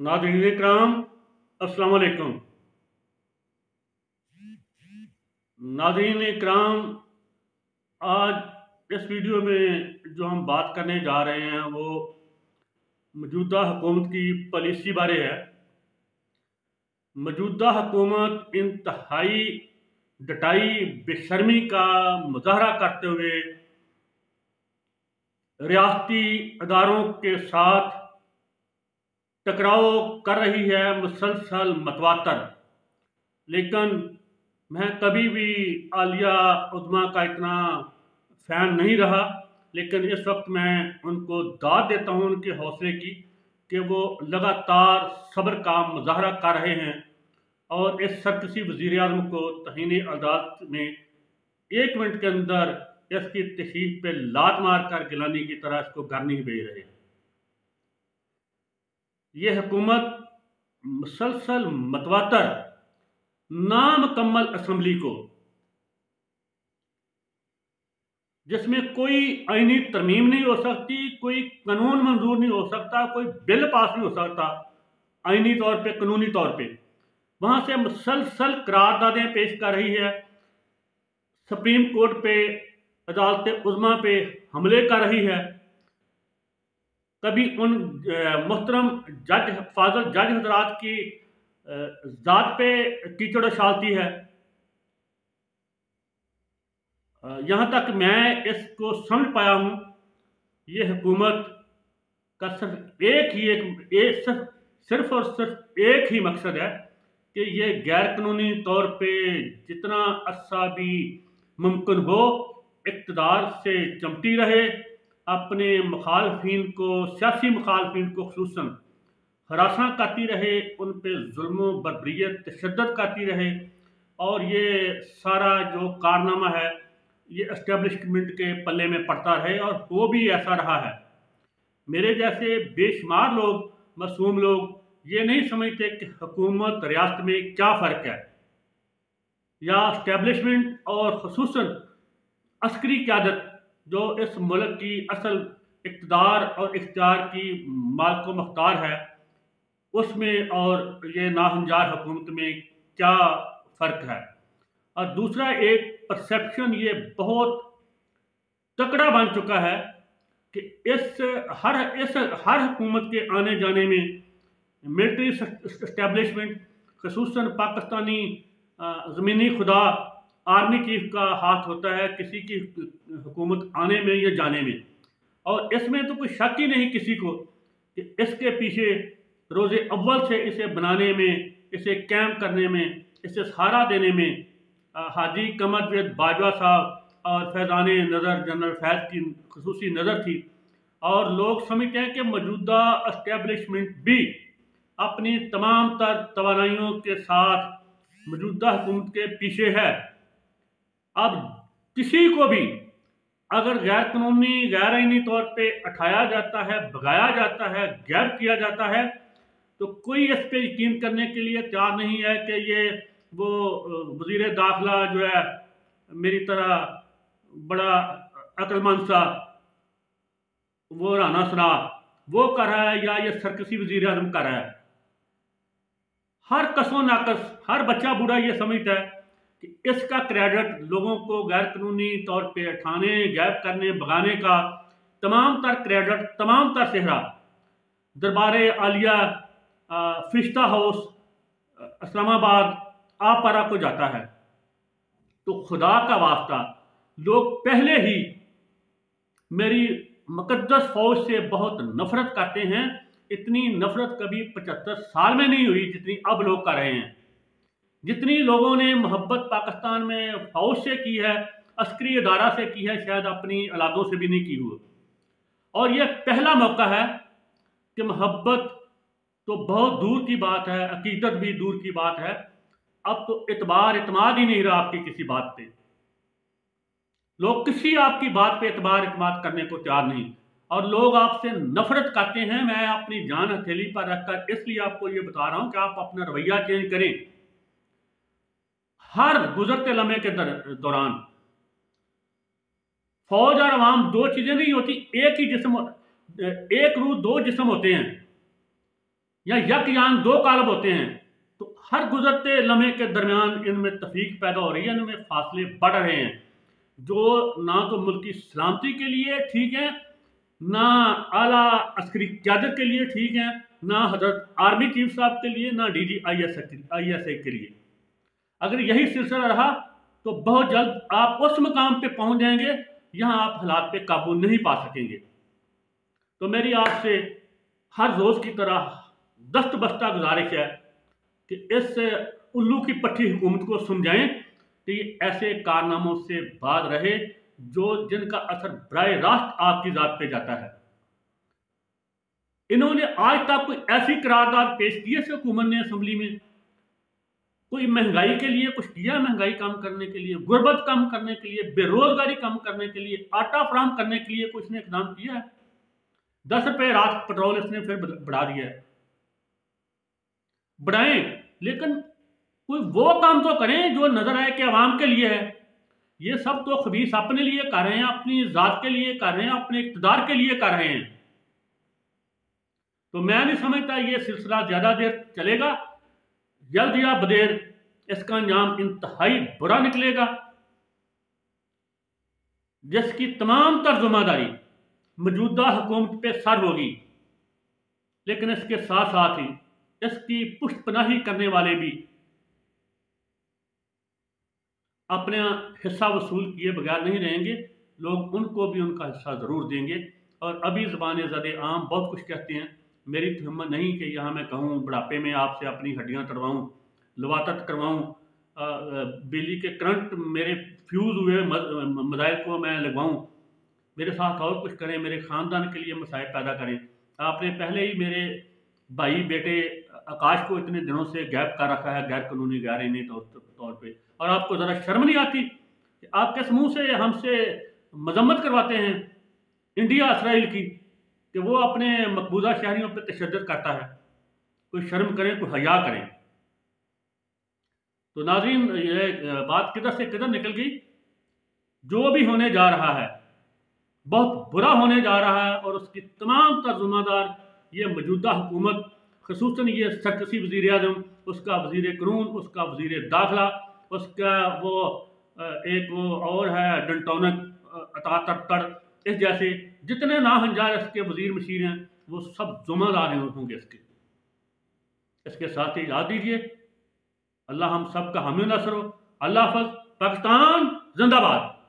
नाजरीन कराम अस्सलाम वालेकुम नाजरीन कराम आज इस वीडियो में जो हम बात करने जा रहे हैं, वो मौजूदा हुकूमत की पॉलिसी बारे है। मौजूदा हुकूमत इंतहाई डटाई, बेशर्मी का मुजाहरा करते हुए रियासती अदारों के साथ टकराव कर रही है मुसलसल मतवातर। लेकिन मैं कभी भी आलिया उदमा का इतना फ़ैन नहीं रहा। लेकिन इस वक्त मैं उनको दाद देता हूँ उनके हौसले की कि वो लगातार सब्र का मुजाहरा कर रहे हैं और इस सरकसी वज़ीर अजम को तहनी अदालत में एक मिनट के अंदर इसकी तशीफ पे लात मार कर गिलानी की तरह इसको घर भेज रहे ये हुकूमत मुसलसल मतवातर नामकम्मल असम्बली को, जिसमें कोई आईनी तरमीम नहीं हो सकती, कोई कानून मंजूर नहीं हो सकता, कोई बिल पास नहीं हो सकता, आईनी तौर पे, कानूनी तौर पे। वहाँ से मुसलसल करारदादें पेश कर रही है। सुप्रीम कोर्ट पे अदालत उजमा पे हमले कर रही है। कभी उन मोहतरम जज फाजल जज हजरात की ज़ात पे कीचड़ उछालती है। यहाँ तक मैं इसको समझ पाया हूँ। ये हुकूमत का सिर्फ़ एक ही एक, एक सिर्फ़ सिर्फ़ और सिर्फ़ एक ही मकसद है कि ये गैर कानूनी तौर पे जितना अच्छा भी मुमकिन हो इकतदार से चमटी रहे अपने मुखालफी को, सियासी मुखालफी को खसूस हरासा करती रहे, उन पर जुल्म बरबरीत तशद करती रहे। और ये सारा जो कारनामा है, ये इस्टेब्लिशमेंट के पल्ले में पड़ता रहे और वो भी ऐसा रहा है। मेरे जैसे बेशुमार लोग, मासूम लोग, ये नहीं समझते कि हुकूमत, रियासत में क्या फ़र्क है। या इस्टेबलिशमेंट और खसूस अस्करी क्यादत जो इस मुल्क की असल इकतदार और इख्तियार की माल को मुख्तार है, उसमें और ये नाहंजार हुकूमत में क्या फ़र्क है? और दूसरा एक परसेप्शन ये बहुत तकड़ा बन चुका है कि इस हर इस हर हुकूमत के आने जाने में मिलिट्री इस्टेब्लिशमेंट खसूस पाकिस्तानी ज़मीनी खुदा आर्मी चीफ का हाथ होता है किसी की हुकूमत आने में या जाने में। और इसमें तो कोई शक ही नहीं किसी को कि इसके पीछे रोज़ अव्वल से इसे बनाने में, इसे कैम्प करने में, इसे सहारा देने में हाजी कमर बाजवा साहब और फैज़ान नज़र जनरल फैज़ की खसूस नज़र थी। और लोग समझते हैं कि मौजूदा इस्टेबलिशमेंट भी अपनी तमाम तर तोानाइयों के साथ मौजूदा हुकूमत के पीछे है। अब किसी को भी अगर गैर कानूनी, गैर आइनी तौर पे उठाया जाता है, भगाया जाता है, गैर किया जाता है तो कोई इस पर यकीन करने के लिए तैयार नहीं है कि ये वो वज़ीर दाखिला जो है, मेरी तरह बड़ा अक्लमंद सा वो राना सरा वो कर रहा है या ये सरकसी वज़ीर अजम कर रहा है। हर कसो नाकस, हर बच्चा बूढ़ा ये समझता है कि इसका क्रेडिट लोगों को गैर कानूनी तौर पे उठाने गैप करने, भगाने का तमाम तर क्रेडिट तमाम तर सेहरा, दरबार आलिया फिश्ता हाउस इस्लामाबाद आपरा को जाता है। तो खुदा का वास्ता लोग पहले ही मेरी मुकदस फौज से बहुत नफरत करते हैं। इतनी नफरत कभी पचहत्तर साल में नहीं हुई जितनी अब लोग कर रहे हैं। जितनी लोगों ने मोहब्बत पाकिस्तान में फौज से की है, अस्करी अदारा से की है, शायद अपनी औलादों से भी नहीं की हुई। और यह पहला मौका है कि मोहब्बत तो बहुत दूर की बात है, अकीदत भी दूर की बात है। अब तो इतबार, इतमाद ही नहीं रहा आपकी किसी बात पे। लोग किसी आपकी बात पे एतबार इतमाद करने को तैयार नहीं। और लोग आपसे नफरत करते हैं, मैं अपनी जान हथेली पर रखकर इसलिए आपको ये बता रहा हूँ कि आप अपना रवैया चेंज करें। हर गुजरते लम्हे के दौरान। फौज और अवाम दो चीज़ें नहीं होती, एक ही जिसम, एक रूह दो जिसम होते हैं। या यकयान दो कालब होते हैं। तो हर गुजरते लम्हे के दरमियान इनमें तफीक पैदा हो रही है, इनमें फासले बढ़ रहे हैं। जो ना तो मुल्क की सलामती के लिए ठीक है, ना आला अस्करी क्यादत के लिए ठीक है, ना हज़रत आर्मी चीफ साहब के लिए, ना D G I S I S A के लिए। अगर यही सिलसिला रहा तो बहुत जल्द आप उस मकाम पे पहुँच जाएँगे यहाँ आप हालात पे काबू नहीं पा सकेंगे। तो मेरी आपसे हर रोज़ की तरह दस्त बस्ता गुजारिश है कि इस उल्लू की पट्टी हुकूमत को समझाएँ कि ऐसे कारनामों से बात रहे जो जिनका असर बर रास्त आपकी ज़ात पे जाता है। इन्होंने आज तक कोई ऐसी करारदाद पेश की है हुकूमत ने असम्बली में? कोई महँगाई के लिए कुछ किया महँगाई कम करने के लिए, गुर्बत कम करने के लिए, बेरोजगारी कम करने के लिए, आटा फ्राहम करने के लिए कुछ ने इकदाम किया है? दस रुपए रात पेट्रोल इसने फिर बढ़ा दिया है। बढ़ाएँ, लेकिन कोई वो काम तो करें जो नज़र आए कि आवाम के लिए है। ये सब तो खबीस अपने लिए कर रहे हैं, अपनी ज़ात के लिए कर रहे हैं, अपने इकतदार के लिए कर रहे हैं। तो मैं नहीं समझता ये सिलसिला ज़्यादा देर चलेगा। जल्द या बदेर इसका अंजाम इंतहाई बुरा निकलेगा। जिसकी तमाम तर ज़िम्मेदारी मौजूदा हुकूमत पे सर होगी, लेकिन इसके साथ साथ ही इसकी पुष्ट पनाही करने वाले भी अपना हिस्सा वसूल किए बगैर नहीं रहेंगे। लोग उनको भी उनका हिस्सा ज़रूर देंगे। और अभी ज़बान ज़द आम बहुत कुछ कहते हैं। मेरी हिम्मत नहीं कि यहाँ मैं कहूँ, बुढ़ापे में आपसे अपनी हड्डियाँ तड़वाऊँ, लवातत करवाऊँ। बिजली के करंट मेरे फ्यूज़ हुए मजाइल को मैं लगवाऊँ। मेरे साथ और कुछ करें, मेरे ख़ानदान के लिए मसाइल पैदा करें। आपने पहले ही मेरे भाई, बेटे, आकाश को इतने दिनों से गैप कर रखा है, गैर कानूनी, गैर इन्हीं तौर पर और आपको ज़रा शर्म नहीं आती कि आप किस मुँह से हमसे मजम्मत करवाते हैं, इंडिया, इसराइल की? कि वो अपने मकबूजा शहरीों पर तशद करता है। कोई शर्म करें, कोई हया करें। तो नाजरीन, ये बात किधर से किधर निकल गई? जो भी होने जा रहा है, बहुत बुरा होने जा रहा है और उसकी तमाम तर्जुमादार, ये मौजूदा हुकूमत खसूस ये सरकसी वज़ी अजम उसका वज़ी करून उसका वज़ी दाखिला, उसका वो एक वो और है, डंटोनक अता इस जैसे जितने नाहंजार इसके वज़ीर मशीर हैं, वो सब जुम्मेदार हैं होंगे इसके। इसके साथ ही याद दीजिए, अल्लाह हम सब का हमें नसर हो अल्लाह हाफ़ पाकिस्तान, जिंदाबाद।